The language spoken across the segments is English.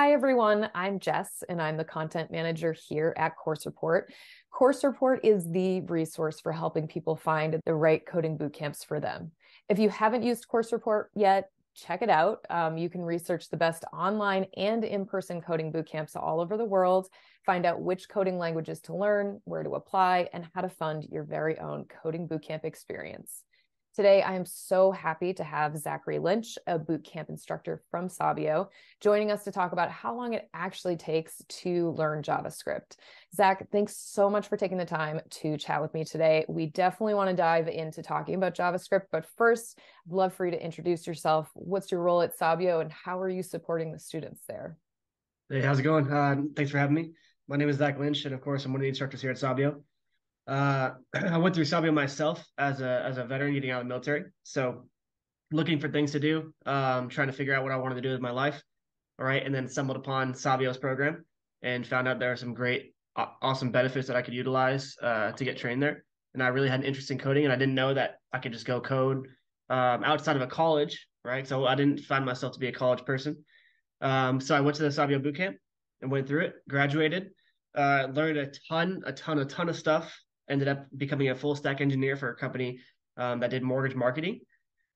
Hi, everyone. I'm Jess, and I'm the content manager here at Course Report. Course Report is the resource for helping people find the right coding bootcamps for them. If you haven't used Course Report yet, check it out. Um, you can research the best online and in person coding bootcamps all over the world, find out which coding languages to learn, where to apply, and how to fund your very own coding bootcamp experience. Today, I am so happy to have Zachary Lynch, a boot camp instructor from Sabio, joining us to talk about how long it actually takes to learn JavaScript. Zach, thanks so much for taking the time to chat with me today. We definitely want to dive into talking about JavaScript, but first, I'd love for you to introduce yourself. What's your role at Sabio, and how are you supporting the students there? Hey, how's it going? Uh, thanks for having me. My name is Zach Lynch, and of course, I'm one of the instructors here at Sabio. Uh, I went through Sabio myself as a as a veteran getting out of the military. So looking for things to do, um, trying to figure out what I wanted to do with my life. All right. And then stumbled upon Sabio's program and found out there are some great, awesome benefits that I could utilize uh, to get trained there. And I really had an interest in coding, and I didn't know that I could just go code um, outside of a college, right? So I didn't find myself to be a college person. Um, so I went to the Sabio bootcamp and went through it, graduated, uh, learned a ton, a ton, a ton of stuff ended up becoming a full stack engineer for a company um, that did mortgage marketing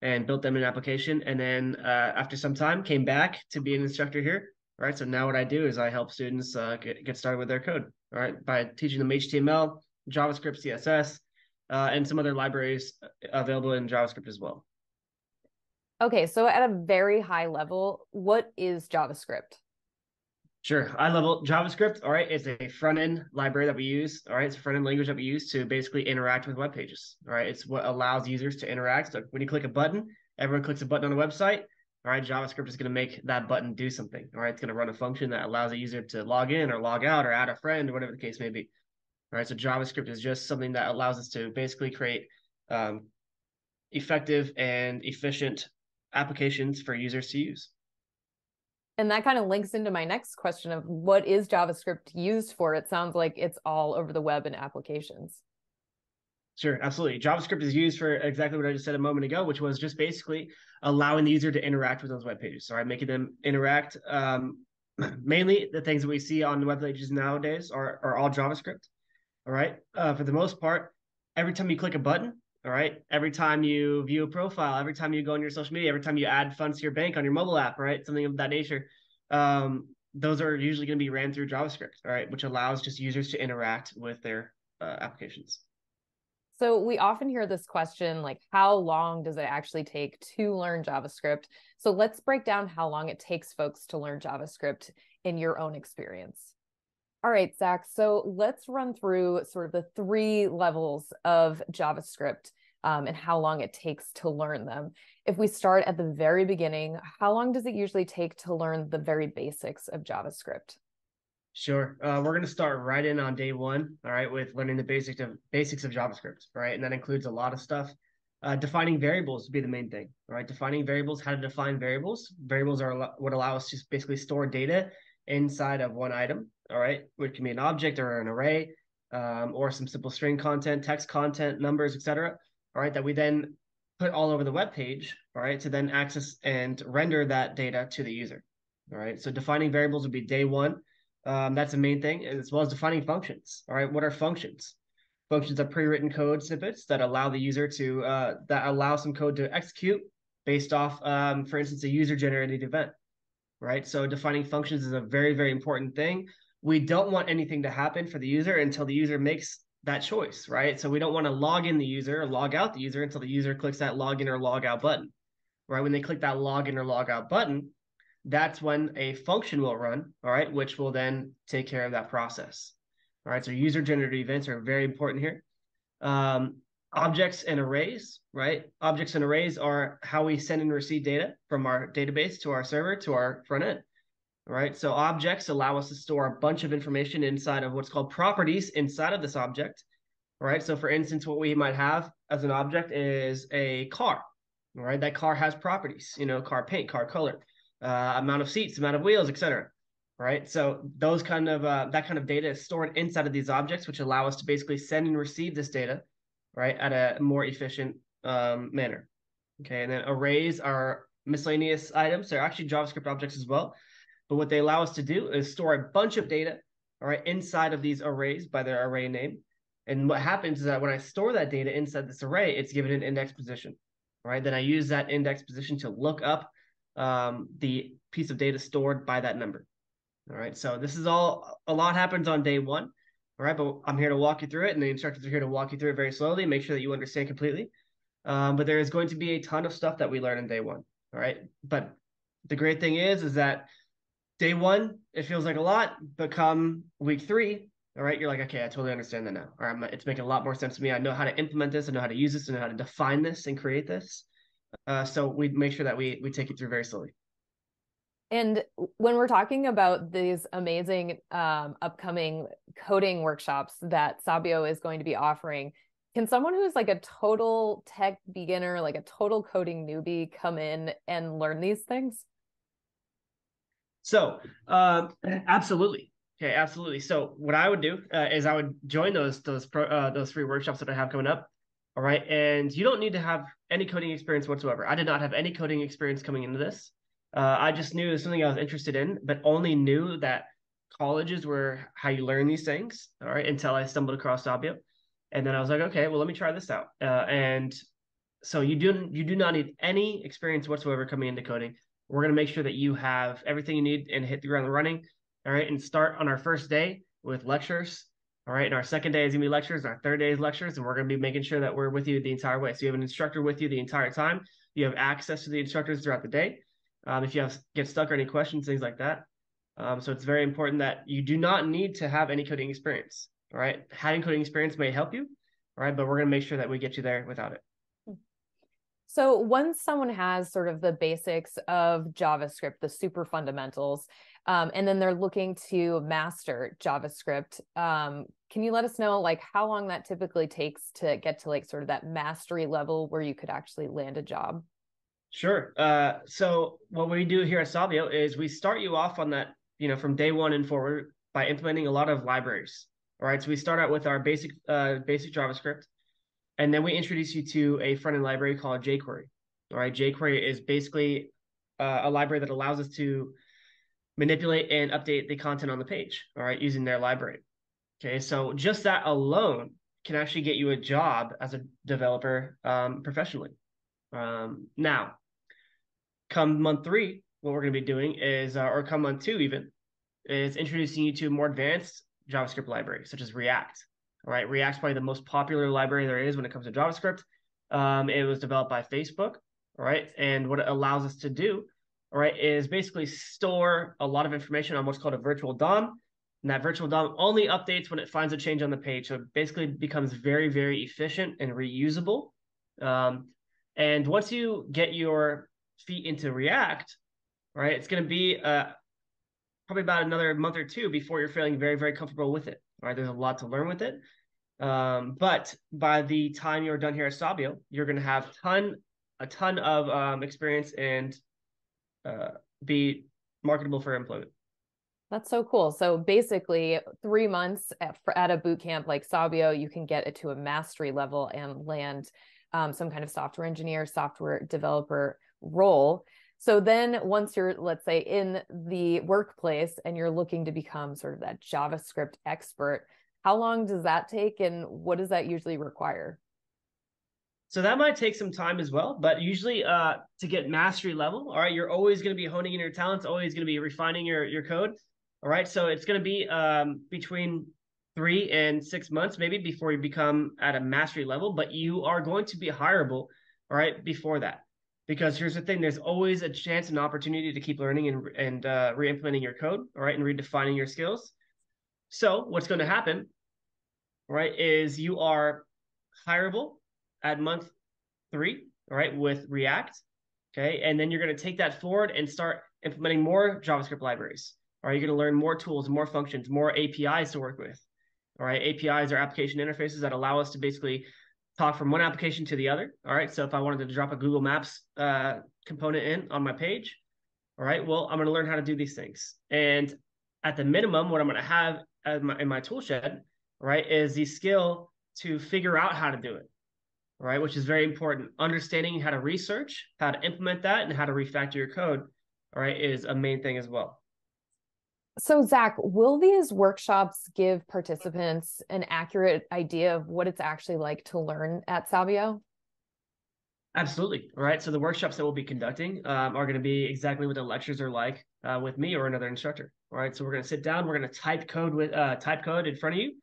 and built them an application. And then uh, after some time, came back to be an instructor here. All right. So now what I do is I help students uh, get, get started with their code. All right. By teaching them HTML, JavaScript, CSS, uh, and some other libraries available in JavaScript as well. Okay. So at a very high level, what is JavaScript? Sure. High level JavaScript, all right, it's a front end library that we use. All right. It's a front end language that we use to basically interact with web pages. All right. It's what allows users to interact. So when you click a button, everyone clicks a button on a website. All right. JavaScript is going to make that button do something. All right. It's going to run a function that allows a user to log in or log out or add a friend or whatever the case may be. All right. So JavaScript is just something that allows us to basically create um, effective and efficient applications for users to use and that kind of links into my next question of what is JavaScript used for? It sounds like it's all over the web and applications. Sure, absolutely. JavaScript is used for exactly what I just said a moment ago, which was just basically allowing the user to interact with those web pages. All right, making them interact. Um, mainly, the things that we see on the web pages nowadays are, are all JavaScript. All right, uh, for the most part, every time you click a button, all right. Every time you view a profile, every time you go on your social media, every time you add funds to your bank on your mobile app, right? Something of that nature. Um, those are usually going to be ran through JavaScript, all right, which allows just users to interact with their uh, applications. So we often hear this question like, how long does it actually take to learn JavaScript? So let's break down how long it takes folks to learn JavaScript in your own experience. All right, Zach. So let's run through sort of the three levels of JavaScript um, and how long it takes to learn them. If we start at the very beginning, how long does it usually take to learn the very basics of JavaScript? Sure. Uh, we're going to start right in on day one. All right, with learning the basics of basics of JavaScript. Right, and that includes a lot of stuff. Uh, defining variables would be the main thing. Right, defining variables. How to define variables? Variables are what allow us to basically store data inside of one item all right, which can be an object or an array, um, or some simple string content, text content, numbers, etc. All right, that we then put all over the web page, all right, to then access and render that data to the user. All right, so defining variables would be day one. Um, that's the main thing, as well as defining functions. All right, what are functions? Functions are pre-written code snippets that allow the user to uh, that allow some code to execute based off, um, for instance, a user-generated event. Right, so defining functions is a very very important thing we don't want anything to happen for the user until the user makes that choice, right? So we don't want to log in the user or log out the user until the user clicks that login or log out button, right? When they click that login or log out button, that's when a function will run, all right, which will then take care of that process. All right, so user generated events are very important here. Um, objects and arrays, right? Objects and arrays are how we send and receive data from our database to our server to our front end right? So objects allow us to store a bunch of information inside of what's called properties inside of this object, right? So for instance, what we might have as an object is a car, right? That car has properties, you know, car paint, car color, uh, amount of seats, amount of wheels, etc. Right. So those kind of uh, that kind of data is stored inside of these objects, which allow us to basically send and receive this data, right, at a more efficient um, manner. Okay, and then arrays are miscellaneous items. They're actually JavaScript objects as well But what they allow us to do is store a bunch of data, all right, inside of these arrays by their array name. And what happens is that when I store that data inside this array, it's given an index position, right? Then I use that index position to look up um, the piece of data stored by that number. All right. So this is all a lot happens on day one. All right. But I'm here to walk you through it, and the instructors are here to walk you through it very slowly, make sure that you understand completely. Um, but there is going to be a ton of stuff that we learn in day one. All right. But the great thing is, is that day one, it feels like a lot, but come week three, all right, you're like, okay, I totally understand that now. All right, it's making a lot more sense to me. I know how to implement this. I know how to use this. I know how to define this and create this. Uh, so we make sure that we we take it through very slowly. And when we're talking about these amazing um, upcoming coding workshops that Sabio is going to be offering, can someone who's like a total tech beginner, like a total coding newbie, come in and learn these things? So, um, absolutely. Okay, absolutely. So, what I would do uh, is I would join those those pro, uh, those free workshops that I have coming up. All right, and you don't need to have any coding experience whatsoever. I did not have any coding experience coming into this. Uh, I just knew it was something I was interested in, but only knew that colleges were how you learn these things. All right, until I stumbled across Sabio, and then I was like, okay, well, let me try this out. Uh, and so you do you do not need any experience whatsoever coming into coding. We're gonna make sure that you have everything you need and hit the ground running. All right, and start on our first day with lectures. All right, and our second day is gonna be lectures, and our third day is lectures, and we're gonna be making sure that we're with you the entire way. So you have an instructor with you the entire time. You have access to the instructors throughout the day um, if you have get stuck or any questions, things like that. Um, so it's very important that you do not need to have any coding experience. All right, having coding experience may help you, all right, but we're going to make sure that we get you there without it. So once someone has sort of the basics of JavaScript, the super fundamentals, um, and then they're looking to master JavaScript, um, can you let us know like how long that typically takes to get to like sort of that mastery level where you could actually land a job? Sure. Uh, so what we do here at Sabio is we start you off on that, you know, from day one and forward by implementing a lot of libraries. All right. So we start out with our basic uh, basic JavaScript, and then we introduce you to a front end library called jQuery. All right. jQuery is basically uh, a library that allows us to manipulate and update the content on the page. All right, using their library. Okay. So just that alone can actually get you a job as a developer um, professionally. Um, now, come month three, what we're going to be doing is, uh, or come month two even, is introducing you to more advanced JavaScript libraries such as React. All right, React's probably the most popular library there is when it comes to JavaScript. Um, it was developed by Facebook. All right, and what it allows us to do, all right, is basically store a lot of information on what's called a virtual DOM. And that virtual DOM only updates when it finds a change on the page. So it basically becomes very, very efficient and reusable. Um, and once you get your feet into React, right, it's going to be uh, probably about another month or two before you're feeling very, very comfortable with it. Right, there's a lot to learn with it. Um, but by the time you're done here at Sabio, you're going to have ton a ton of um, experience and uh, be marketable for employment. That's so cool. So basically, three months at, at a boot camp like Sabio, you can get it to a mastery level and land um, some kind of software engineer, software developer role. So then once you're, let's say, in the workplace and you're looking to become sort of that JavaScript expert, how long does that take and what does that usually require? So that might take some time as well, but usually uh, to get mastery level, all right, you're always going to be honing in your talents, always going to be refining your your code. All right, so it's going to be um, between three and six months maybe before you become at a mastery level, but you are going to be hireable, all right, before that. Because here's the thing: there's always a chance and opportunity to keep learning and and uh, re-implementing your code, all right, and redefining your skills. So what's going to happen, right, is you are hireable at month three, all right, with React, okay, and then you're going to take that forward and start implementing more JavaScript libraries. All right, you're going to learn more tools, more functions, more APIs to work with. All right, APIs are application interfaces that allow us to basically talk from one application to the other. All right, so if I wanted to drop a Google Maps uh, component in on my page, all right, well, I'm going to learn how to do these things. And at the minimum, what I'm going to have my, in my tool shed, right, is the skill to figure out how to do it, right, which is very important. Understanding how to research, how to implement that, and how to refactor your code, all right, is a main thing as well. So, Zach, will these workshops give participants an accurate idea of what it's actually like to learn at Sabio? Absolutely. All right. So the workshops that we'll be conducting um, are going to be exactly what the lectures are like uh, with me or another instructor. All right. So we're going to sit down. We're going to type code with uh, type code in front of you.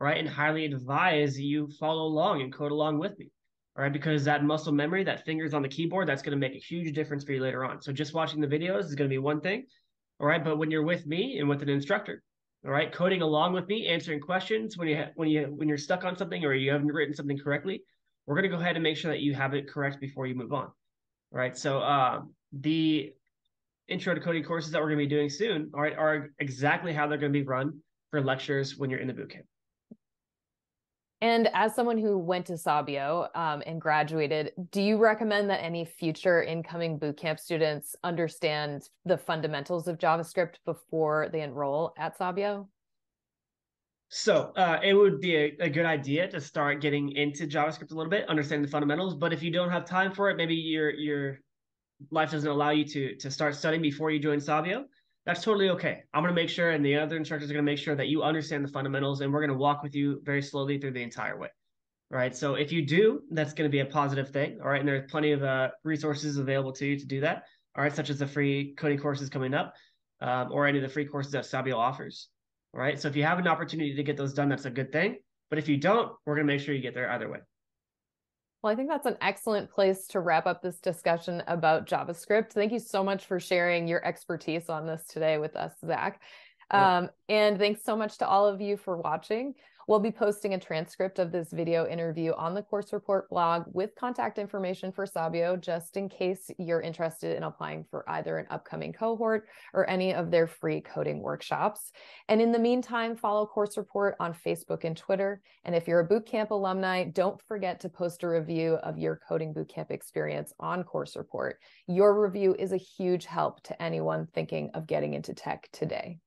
All right. And highly advise you follow along and code along with me. All right. Because that muscle memory, that fingers on the keyboard, that's going to make a huge difference for you later on. So just watching the videos is going to be one thing. All right. But when you're with me and with an instructor, all right, coding along with me, answering questions when you ha- when you when you're stuck on something or you haven't written something correctly, we're going to go ahead and make sure that you have it correct before you move on. All right. So um, the intro to coding courses that we're going to be doing soon, all right, are exactly how they're going to be run for lectures when you're in the bootcamp. And as someone who went to Sabio um, and graduated, do you recommend that any future incoming bootcamp students understand the fundamentals of JavaScript before they enroll at Sabio? So uh, it would be a, a, good idea to start getting into JavaScript a little bit, understanding the fundamentals. But if you don't have time for it, maybe your your life doesn't allow you to to start studying before you join Sabio. That's totally okay. I'm gonna make sure, and the other instructors are gonna make sure that you understand the fundamentals, and we're gonna walk with you very slowly through the entire way. Right. So if you do, that's gonna be a positive thing. All right. And there's plenty of uh, resources available to you to do that. All right, such as the free coding courses coming up, um, or any of the free courses that Sabio offers All right. So if you have an opportunity to get those done, that's a good thing. But if you don't, we're going to make sure you get there either way. Well, I think that's an excellent place to wrap up this discussion about JavaScript. Thank you so much for sharing your expertise on this today with us, Zach. Um, and thanks so much to all of you for watching. We'll be posting a transcript of this video interview on the course report blog with contact information for Sabio, just in case you're interested in applying for either an upcoming cohort or any of their free coding workshops. And in the meantime, follow Course Report on Facebook and Twitter. And if you're a bootcamp alumni, don't forget to post a review of your coding bootcamp experience on Course Report. Your review is a huge help to anyone thinking of getting into tech today.